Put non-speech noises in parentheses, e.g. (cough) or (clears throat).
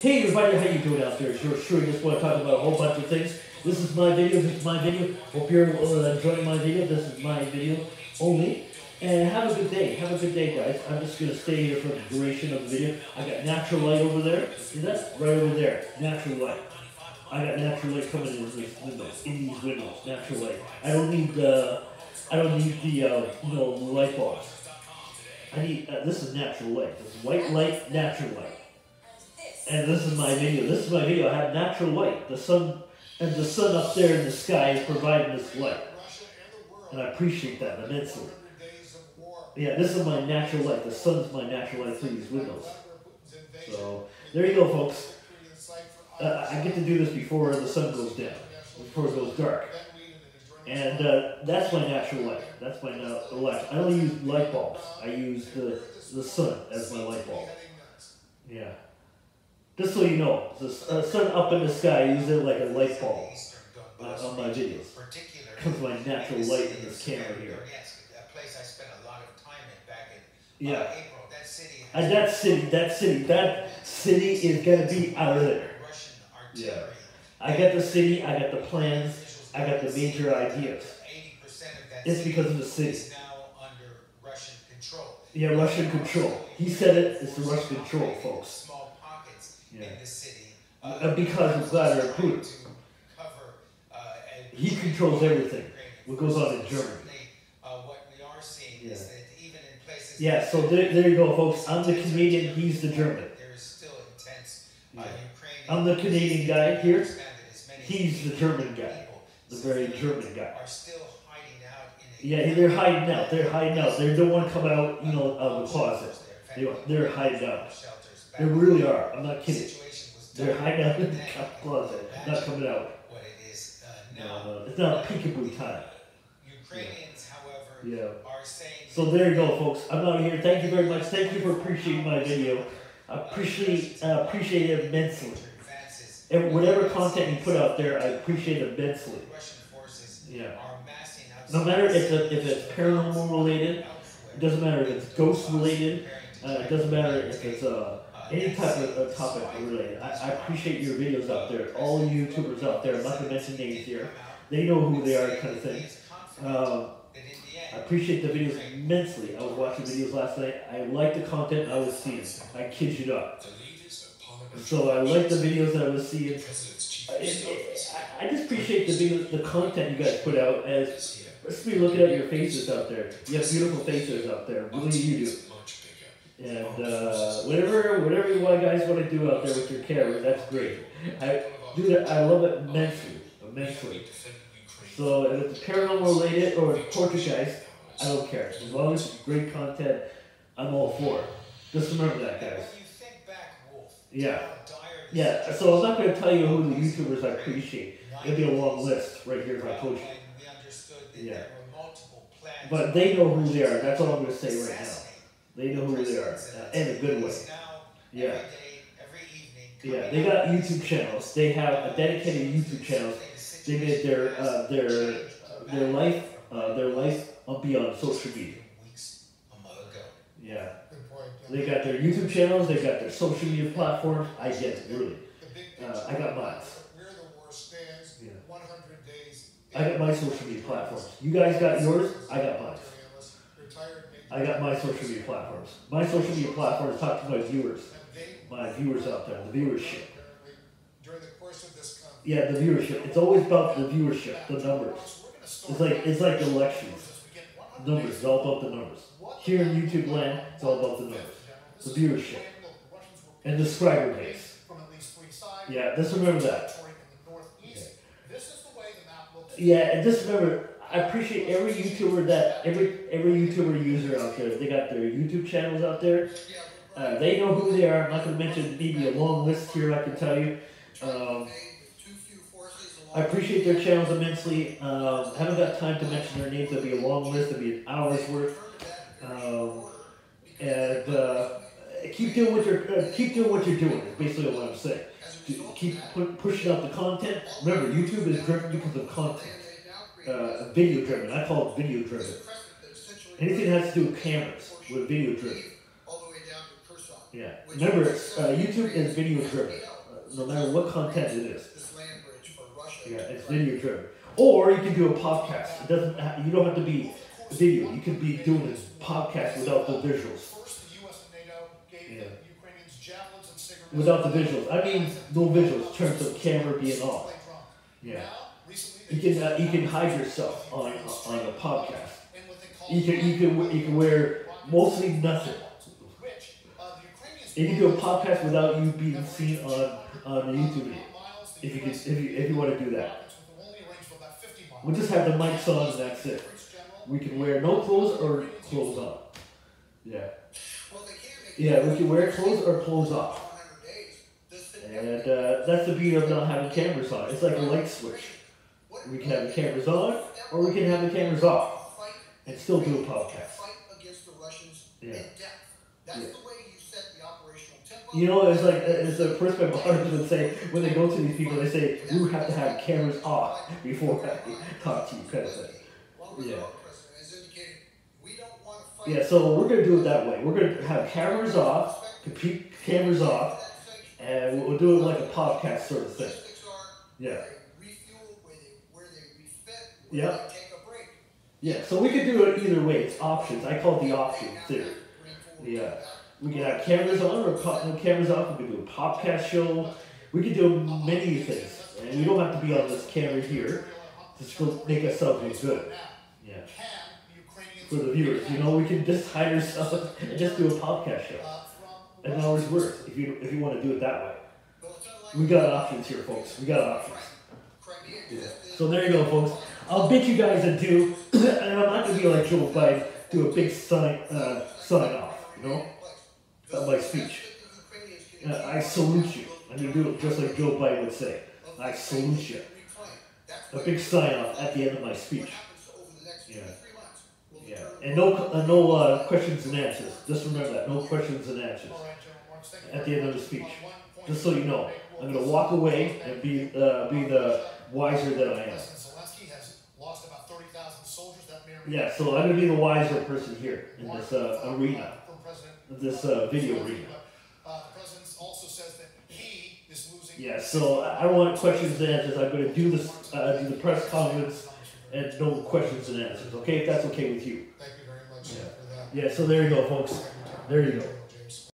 Hey everybody, how you doing out there? Sure, sure, just want to talk about a whole bunch of things. This is my video, this is my video. Hope you're enjoying my video. This is my video only. And have a good day. Have a good day, guys. I'm just going to stay here for the duration of the video. I got natural light over there. See that? Right over there. Natural light. I got natural light coming in these windows, in these windows. Natural light. I don't need uh, I don't need the uh, you know light bulbs. I need uh, this is natural light. This is white light, natural light. And this is my video. This is my video. I have natural light. The sun and the sun up there in the sky is providing this light. And I appreciate that immensely. Yeah, this is my natural light. The sun's my natural light through these windows. So there you go, folks. Uh, I get to do this before the sun goes down, before it goes dark. And uh, that's my natural light. That's my uh, light. I only use light bulbs. I use the, the sun as my light bulb. Yeah. Just so you know, the uh, sun up in the sky, it like a light bulb uh, on my videos. Because my natural light in this camera here. Yeah. And that city, that city, that city is gonna be out of there. Yeah. I got the city, I got the plans, I got the major ideas. It's because of the city. Yeah, Russian control. He said it, it's the Russian control, folks. Yeah. Uh, because of Vladimir Putin. He controls everything. What goes on in Germany. Uh, what we are seeing yeah. Is that even in places. Yeah, so there, there you go, folks. I'm the Canadian, he's the German. there is still Yeah. I'm the Canadian guy here. He's the German guy. The very German guy. Are still hiding out Yeah, they're hiding out. They're hiding out. They don't want to come out, you know, of the closet. They, they're hiding out. They really are. I'm not kidding. They're hiding out in the closet, not coming out. No, it's not peekaboo time. Ukrainians, however, Yeah. are saying So there you go, folks. I'm out of here. Thank you very much. Thank you for appreciating my video. I appreciate uh, appreciate it immensely. And whatever content you put out there, I appreciate it immensely. Yeah. are massing outside No matter if it's, if it's paranormal related, it doesn't matter if it's ghost related, uh, it doesn't matter if it's uh, any type of uh, topic related. I, I appreciate your videos out there. All YouTubers out there, I'm not going to mention names here. They know who they are, kind of thing. Um, I appreciate the videos immensely. I was watching videos last night. I like the content I was seeing. I kid you not. So I like the videos that I was seeing. I just appreciate the videos, the content you guys put out. As let's be looking at your faces out there. You have beautiful faces out there. Really, you do. And uh, whatever, whatever you want, guys want to do out there with your camera, that's great. I do that. I love it immensely, immensely. So if it's paranormal related or it's Portuguese, I don't care. As long as it's great content, I'm all for it. Just remember that, guys. you think back, Wolf, Yeah. Yeah, so I'm not going to tell you who the YouTubers I appreciate. It'll be a long list right here if I told you. when we understood that Yeah. there were multiple plans But they know who they are. That's all I'm going to say right now. They know who they are. Uh, in a good way. Yeah. every day, every evening, Yeah, they got YouTube channels. They have a dedicated YouTube channels. They made their uh, their their life uh, their life will be on social media. weeks a month ago. Yeah, they got their YouTube channels. They got their social media platforms. I get it, really. Uh. I got mine. Where the war stands, Yeah. one hundred days. I got my social media platforms. You guys got yours. I got mine. I got my social media platforms. My social media platforms talk to my viewers, my viewers out there, the viewership. during the course of this. Yeah, the viewership. It's always about the viewership, the numbers. It's like it's like elections. Numbers. It's all about the numbers. Here in YouTube land, it's all about the numbers, the viewership, and the subscriber base. From at least three sides. Yeah, just remember that. Territory in the northeast. This is the way the map looks. Yeah, and just remember, I appreciate every YouTuber that every every YouTuber user out there. They got their YouTube channels out there. Uh, they know who they are. I'm not going to mention maybe a long list here. I can tell you. Um, I appreciate their channels immensely. Um, haven't got time to mention their names. It'll be a long list. It'll be an hour's worth. Um, and uh, keep doing what you're uh, keep doing what you're doing. Basically what I'm saying. Keep pu- pushing out the content. Remember, YouTube is driven because of content. Uh, video driven. I call it video driven. Anything that has to do with cameras, with video driven. Yeah. Remember, uh, YouTube is video driven. Uh, no matter what content it is. This. Yeah, it's video driven. Or you can do a podcast. It doesn't. Ha- you don't have to be video. You could be doing a podcast without the visuals. Yeah. Without the visuals. I mean, no visuals. in Terms of camera being off. Yeah. You can uh, you can hide yourself on on a podcast. You can you can you can wear mostly nothing. You can do a podcast without you being seen on on YouTube. If you can, if you if you want to do that, we'll just have the mics on and that's it. We can wear no clothes or clothes on. Yeah, yeah, we can wear clothes or clothes off. 100 days. This thing And uh, that's the beauty of not having cameras on. It's like a light switch. We can have the cameras on or we can have the cameras off and still do a podcast. fight against the Russians Yeah. in depth. That's Yeah. the way you set the operational tempo. You know, it's like it's the first time artists would say when they go to these people, they say you have to have cameras off before I talk to you, kind of thing. Well, Yeah. president has indicated we don't want. Yeah, so we're gonna do it that way. We're gonna have cameras off, compete cameras off, and we'll do it like a podcast sort of thing. Yeah, where they refuel, where they where they refit, where Yeah. take a break. yeah. So we could do it either way. It's options. I call it the option theory. Yeah. We can have cameras on or co- no cameras off. We can do a podcast show. We can do many things, and we don't have to be on this camera here. Just go make ourselves look good. Yeah. For the viewers, you know, we can just (laughs) hide ourselves and just do a podcast show. An hour's worth, if you if you want to do it that way. We got options here, folks. We got options. Yeah. So there you go, folks. I'll bet you guys adieu, (clears throat) and I'm not gonna be like Joe Biden, do a big sign uh, sign off, you know, of my speech. Uh, I salute you. I'm gonna do it just like Joe Biden would say. I salute you. A big sign off at the end of my speech. Yeah. Yeah. And no uh, no uh, questions and answers. Just remember that. No questions and answers at the end of the speech. Just so you know, I'm gonna walk away and be uh, be the wiser that I am. Yeah, so I'm gonna be the wiser person here in this uh, arena, this uh, video arena. Uh, the president also says that he is losing. Yeah, so I I don't want questions and answers. I'm gonna do this, uh, do the press conference, and no questions and answers. Okay, if that's okay with you. Thank you very much Yeah. for that. Yeah, so there you go, folks. There you go.